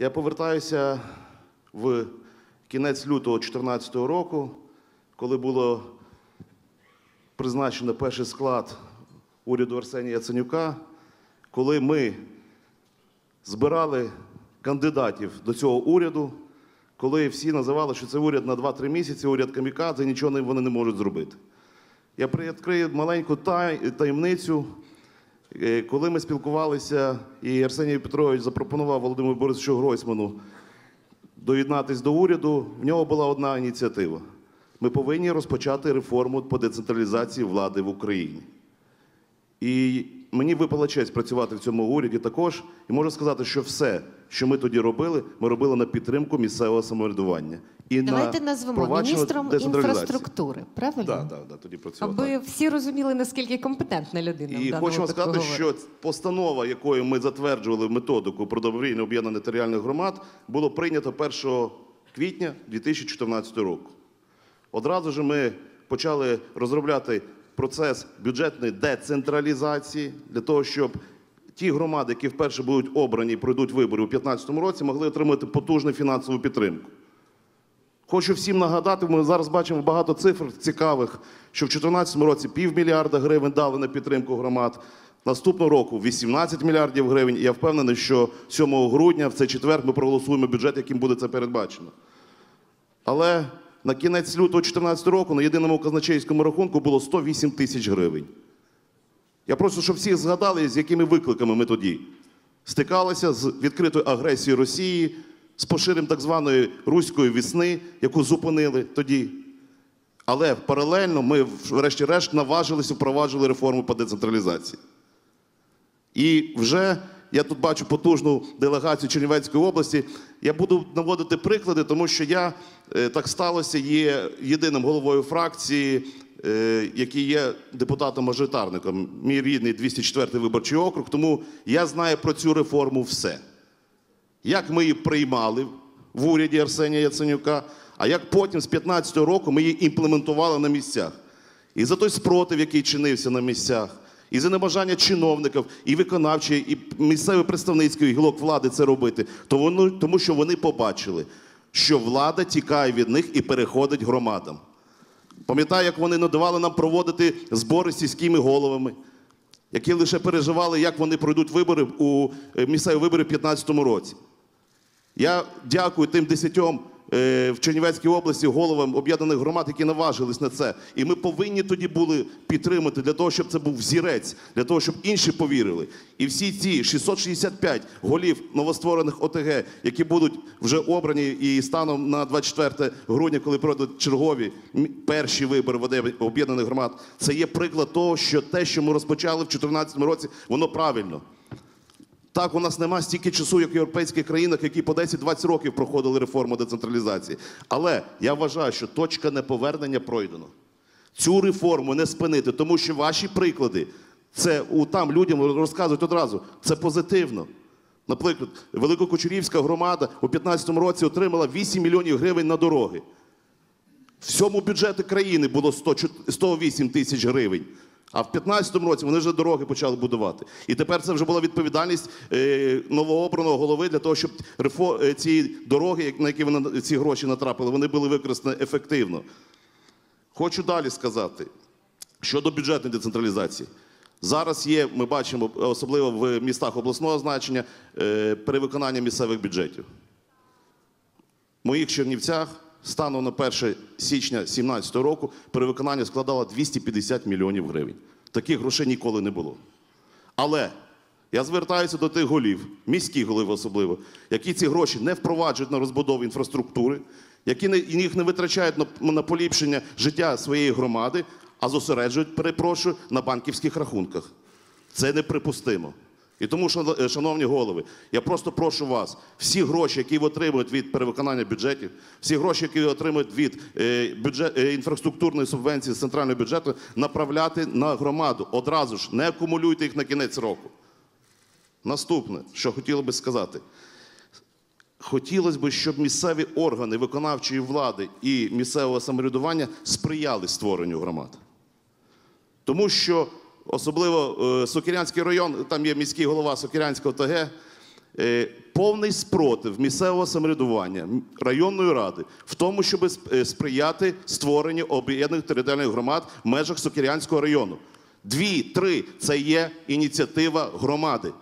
Я повертаюся в кінець лютого 2014 року, коли було призначено перший склад уряду Арсенія Яценюка, коли ми збирали кандидатів до цього уряду, коли всі називали, що це уряд на 2-3 місяці, уряд камікадзе, нічого вони не можуть зробити. Я привідкрию маленьку таємницю. Е, Коли ми спілкувалися, і Арсеній Петрович запропонував Володимиру Борисовичу Гройсману доєднатись до уряду, в нього була одна ініціатива. Ми повинні розпочати реформу по децентралізації влади в Україні. І мені випала честь працювати в цьому уряді також. І можу сказати, що все, що ми тоді робили, ми робили на підтримку місцевого самоврядування. І Давайте на назвемо міністром інфраструктури, правильно? Так, да, да, тоді працював. так. Аби всі розуміли, наскільки компетентна людина. І хочу вам сказати, говорить. що постанова, якою ми затверджували методику про добровільне об'єднання територіальних громад, було прийнято 1 квітня 2014 року. Одразу ж ми почали розробляти процес бюджетної децентралізації для того, щоб ті громади, які вперше будуть обрані і пройдуть вибори у 2015 році, могли отримати потужну фінансову підтримку. Хочу всім нагадати, ми зараз бачимо багато цифр цікавих, що в 2014 році півмільярда гривень дали на підтримку громад. Наступного року 18 мільярдів гривень. І я впевнений, що 7 грудня, в цей четвер, ми проголосуємо бюджет, яким буде це передбачено. Але на кінець лютого 2014 року на єдиному казначейському рахунку було 108 тисяч гривень. Я прошу, щоб всі згадали, з якими викликами ми тоді стикалися з відкритою агресією Росії, з поширенням так званої руської вісни, яку зупинили тоді. Але паралельно ми, врешті-решт, наважилися впроваджували реформу по децентралізації. І вже я тут бачу потужну делегацію Чернівецької області. Я буду наводити приклади, тому що я е, так сталося, є єдиним головою фракції, е, який є депутатом-мажоритарником. Мій рідний 204 виборчий округ. Тому я знаю про цю реформу все. Як ми її приймали в уряді Арсенія Яценюка, а як потім з 2015 року ми її імплементували на місцях. І за той спротив, який чинився на місцях, і за небажання чиновників, і виконавчої, і місцевої представницької гілок влади це робити, то воно, тому що вони побачили, що влада тікає від них і переходить громадам. Пам'ятаю, як вони не давали нам проводити збори з сільськими головами, які лише переживали, як вони пройдуть вибори у е, місцеві вибори в 2015 році. Я дякую тим десятьом в Чернівецькій області головам об'єднаних громад, які наважились на це. І ми повинні тоді були підтримати для того, щоб це був взірець, для того, щоб інші повірили. І всі ці 665 голів новостворених ОТГ, які будуть вже обрані і станом на 24 грудня, коли пройдуть чергові перші вибори в об'єднаних громад, це є приклад того, що те, що ми розпочали в 2014 році, воно правильно. Так, у нас нема стільки часу, як в європейських країнах, які по 10-20 років проходили реформу децентралізації. Але я вважаю, що точка неповернення пройдено. Цю реформу не спинити, тому що ваші приклади, це у там людям розказують одразу, це позитивно. Наприклад, Великокучерівська громада у 2015 році отримала 8 мільйонів гривень на дороги. Всьому бюджету країни було 108 тисяч гривень. А в 2015 році вони вже дороги почали будувати. І тепер це вже була відповідальність е, новообраного голови для того, щоб е, ці дороги, на які вони ці гроші натрапили, вони були використані ефективно. Хочу далі сказати щодо бюджетної децентралізації. Зараз є, ми бачимо, особливо в містах обласного значення, е, перевиконання місцевих бюджетів. В моїх Чернівцях станом на 1 січня 2017 року перевиконання складало 250 мільйонів гривень. Таких грошей ніколи не було. Але я звертаюся до тих голів, міських голів особливо, які ці гроші не впроваджують на розбудову інфраструктури, які не, їх не витрачають на, на поліпшення життя своєї громади, а зосереджують, перепрошую, на банківських рахунках. Це неприпустимо. І тому, е, шановні голови, я просто прошу вас, всі гроші, які ви отримують від перевиконання бюджетів, всі гроші, які ви отримують від е, бюджет, е, інфраструктурної субвенції з центрального бюджету, направляти на громаду. Одразу ж не акумулюйте їх на кінець року. Наступне, що хотіло би сказати. Хотілося б, щоб місцеві органи виконавчої влади і місцевого самоврядування сприяли створенню громад. Тому що особливо е, Сокирянський район, там є міський голова Сокирянського ТГ, е, повний спротив місцевого самоврядування районної ради в тому, щоб е, сприяти створенню об'єднаних територіальних громад в межах Сокирянського району. Дві, три це є ініціатива громади.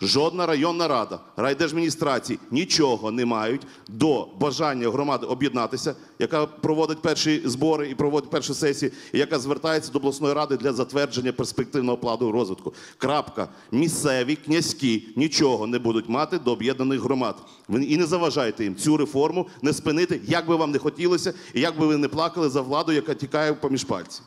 Жодна районна рада, райдержадміністрації нічого не мають до бажання громади об'єднатися, яка проводить перші збори і проводить перші сесії, і яка звертається до обласної ради для затвердження перспективного плану розвитку. Крапка. Місцеві князькі нічого не будуть мати до об'єднаних громад. І не заважайте їм цю реформу не спинити, як би вам не хотілося, і як би ви не плакали за владу, яка тікає поміж пальців.